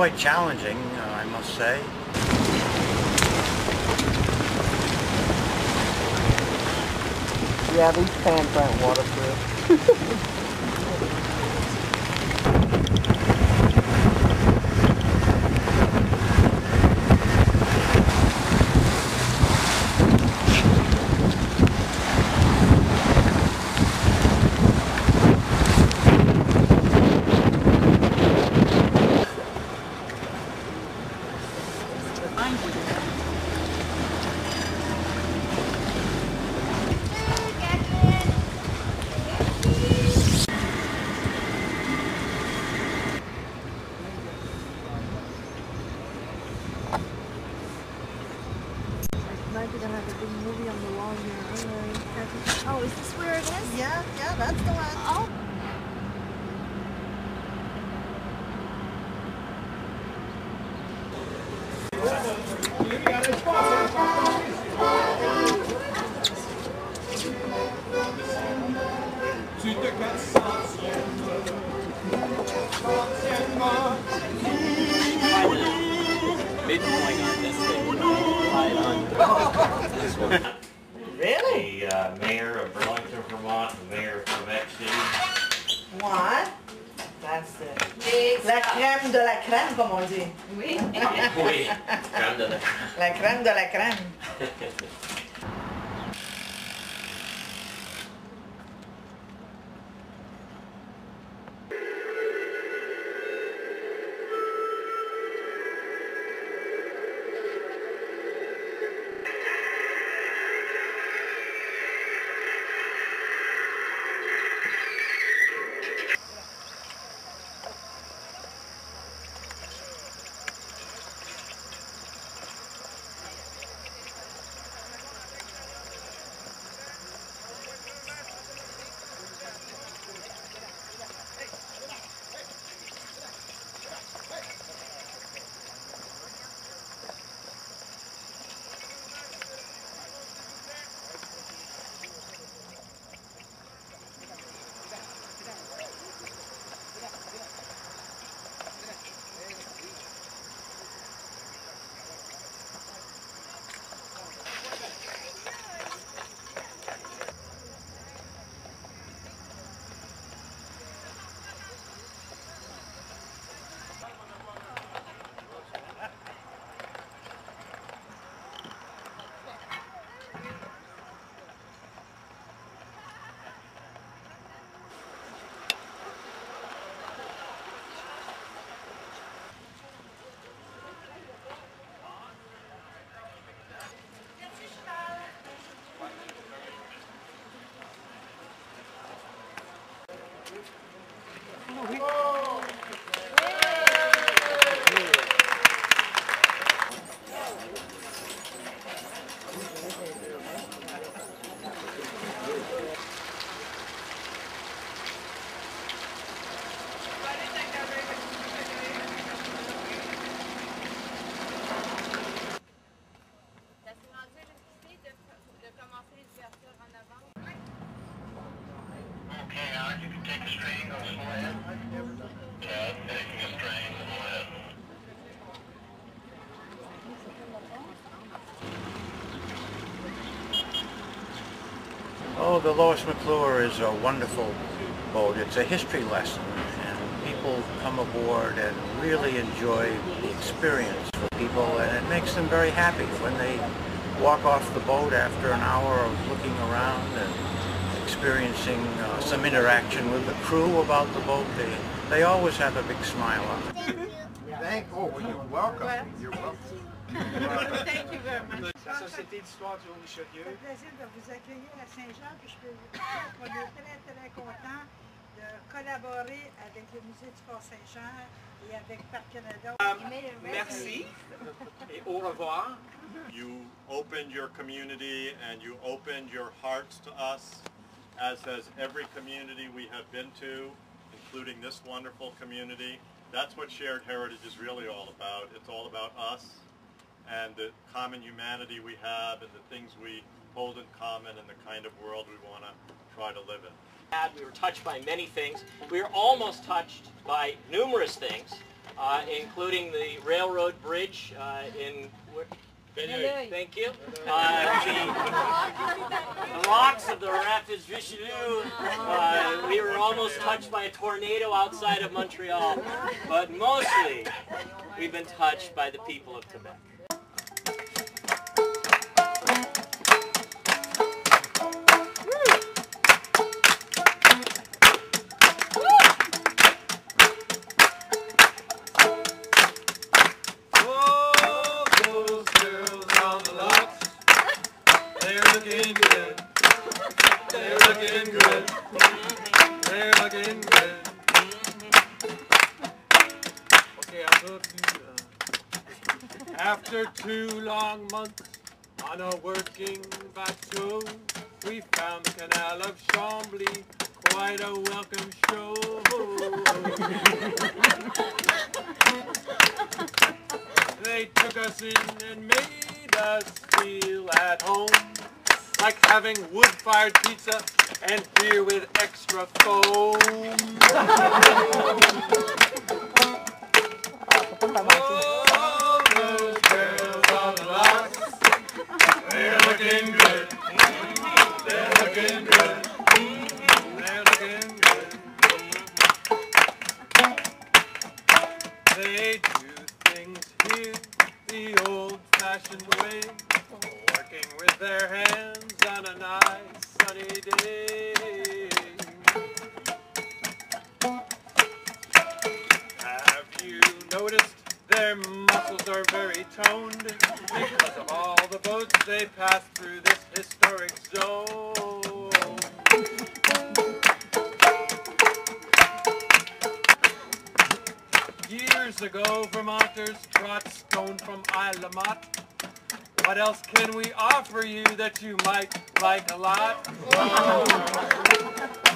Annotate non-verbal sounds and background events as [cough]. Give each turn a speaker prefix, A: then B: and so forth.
A: Quite challenging, uh, I must say.
B: Yeah, these pans aren't waterproof. [laughs] [laughs]
C: Really?
D: the uh, mayor of Burlington, Vermont, the mayor of Quebec City.
C: What? That's it. La crème de la crème, comme on dit.
E: Oui.
D: Oui, crème de la
C: La crème de la crème. [laughs]
A: The Lois McClure is a wonderful boat. It's a history lesson, and people come aboard and really enjoy the experience for people, and it makes them very happy when they walk off the boat after an hour of looking around and experiencing uh, some interaction with the crew about the boat. They, they always have a big smile on them.
F: Thank, oh, well, you're welcome. You're welcome.
C: Thank you very much.
F: La Société d'histoire du Haut-Richelieu.
G: Ça fait plaisir de vous accueillir à Saint-Jean, puis je peux vous dire qu'on est très, très contents de collaborer avec le Musée du Fort Saint-Jean et avec Parcs Canada.
F: Euh, merci et au revoir.
H: You opened your community and you opened your hearts to us, as has every community we have been to, including this wonderful community. That's what shared heritage is really all about. It's all about us and the common humanity we have and the things we hold in common and the kind of world we want to try to live in.
I: We were touched by many things. We were almost touched by numerous things. uh, including the railroad bridge uh, in. Thank you. Uh, the, the rocks of the Rapids Richelieu. Uh, we were almost touched by a tornado outside of Montreal, but mostly we've been touched by the people of Quebec.
J: After two long months on a working bateau, we found the canal of Chambly quite a welcome show. They took us in and made us feel at home. Like having wood-fired pizza and beer with extra foam. Oh, Years ago, Vermonters brought stone from Isle La Motte. What else can we offer you that you might like a lot? Oh.